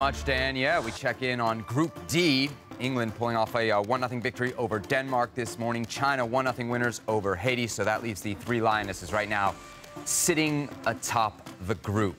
much, Dan. Yeah, we check in on Group D. England pulling off a 1-0 uh, victory over Denmark this morning. China 1-0 winners over Haiti. So that leaves the three Lionesses right now sitting atop the group.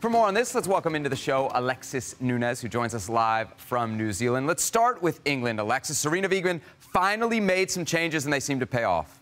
For more on this, let's welcome into the show Alexis Nunes, who joins us live from New Zealand. Let's start with England. Alexis, Sarina Wiegman finally made some changes, and they seem to pay off.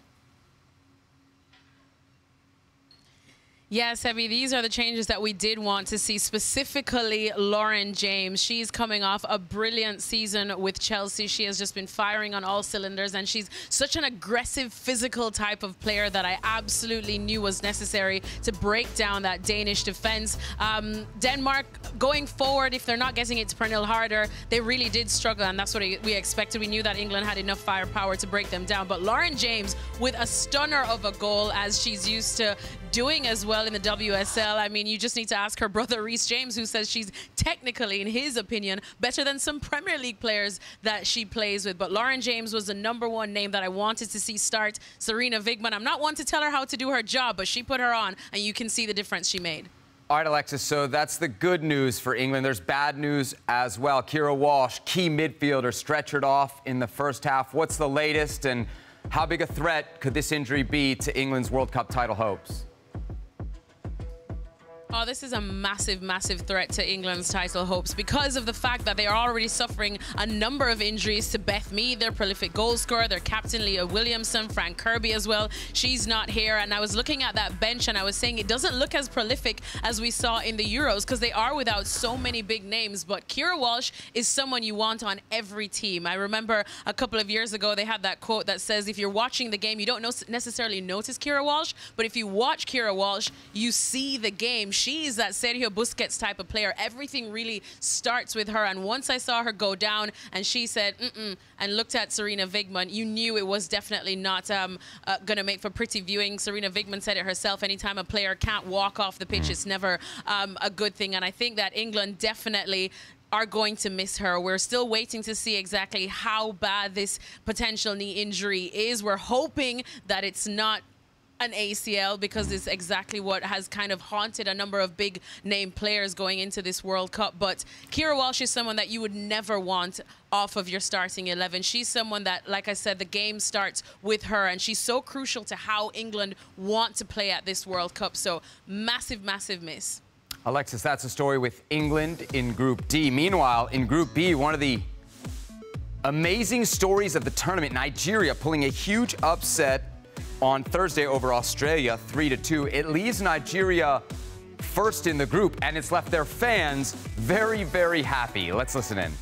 Yes, Abby, these are the changes that we did want to see, specifically Lauren James. She's coming off a brilliant season with Chelsea. She has just been firing on all cylinders, and she's such an aggressive, physical type of player that I absolutely knew was necessary to break down that Danish defense. Um, Denmark, going forward, if they're not getting it to Pernille Harder, they really did struggle, and that's what we expected. We knew that England had enough firepower to break them down, but Lauren James with a stunner of a goal, as she's used to doing as well in the WSL. I mean, you just need to ask her brother Reece James, who says she's technically, in his opinion, better than some Premier League players that she plays with. But Lauren James was the number one name that I wanted to see start. Sarina Wiegman, I'm not one to tell her how to do her job, but she put her on, and you can see the difference she made. All right, Alexis, so that's the good news for England. There's bad news as well. Keira Walsh, key midfielder, stretchered off in the first half. What's the latest, and how big a threat could this injury be to England's World Cup title hopes? Oh, this is a massive, massive threat to England's title hopes because of the fact that they are already suffering a number of injuries to Beth Mead, their prolific goal scorer, their captain Leah Williamson, Fran Kirby as well. She's not here. And I was looking at that bench and I was saying it doesn't look as prolific as we saw in the Euros because they are without so many big names. But Keira Walsh is someone you want on every team. I remember a couple of years ago they had that quote that says if you're watching the game, you don't necessarily notice Keira Walsh, but if you watch Keira Walsh, you see the game she's that Sergio Busquets type of player. Everything really starts with her. And once I saw her go down and she said, mm-mm, and looked at Sarina Wiegman, you knew it was definitely not um, uh, going to make for pretty viewing. Sarina Wiegman said it herself. Anytime a player can't walk off the pitch, it's never um, a good thing. And I think that England definitely are going to miss her. We're still waiting to see exactly how bad this potential knee injury is. We're hoping that it's not an ACL because it's exactly what has kind of haunted a number of big name players going into this World Cup. But Keira Walsh is someone that you would never want off of your starting 11. She's someone that, like I said, the game starts with her, and she's so crucial to how England want to play at this World Cup. So massive, massive miss. Alexis, that's a story with England in Group D. Meanwhile, in Group B, one of the amazing stories of the tournament, Nigeria pulling a huge upset on Thursday over Australia, 3 to 2. It leaves Nigeria first in the group, and it's left their fans very, very happy. Let's listen in.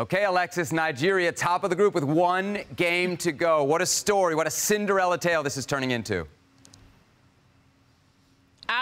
Okay, Alexis, Nigeria, top of the group with one game to go. What a story, what a Cinderella tale this is turning into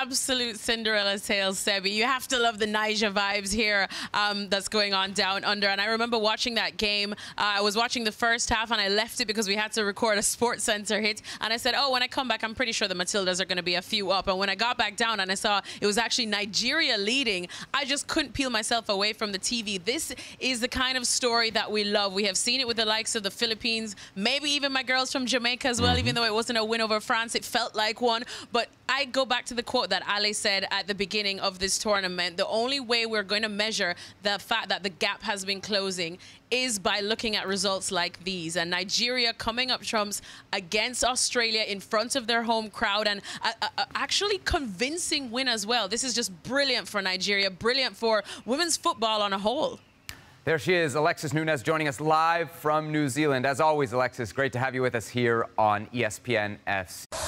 absolute Cinderella tale, Sebi. You have to love the Naija vibes here um, that's going on down under. And I remember watching that game. Uh, I was watching the first half and I left it because we had to record a Sports Center hit. And I said, oh, when I come back, I'm pretty sure the Matildas are going to be a few up. And when I got back down and I saw it was actually Nigeria leading, I just couldn't peel myself away from the TV. This is the kind of story that we love. We have seen it with the likes of the Philippines, maybe even my girls from Jamaica as well, mm -hmm. even though it wasn't a win over France, it felt like one. But I go back to the quote that Ali said at the beginning of this tournament. The only way we're going to measure the fact that the gap has been closing is by looking at results like these. And Nigeria coming up trumps against Australia in front of their home crowd and a, a, a actually convincing win as well. This is just brilliant for Nigeria, brilliant for women's football on a whole. There she is, Alexis Nunes, joining us live from New Zealand. As always, Alexis, great to have you with us here on ESPN FC.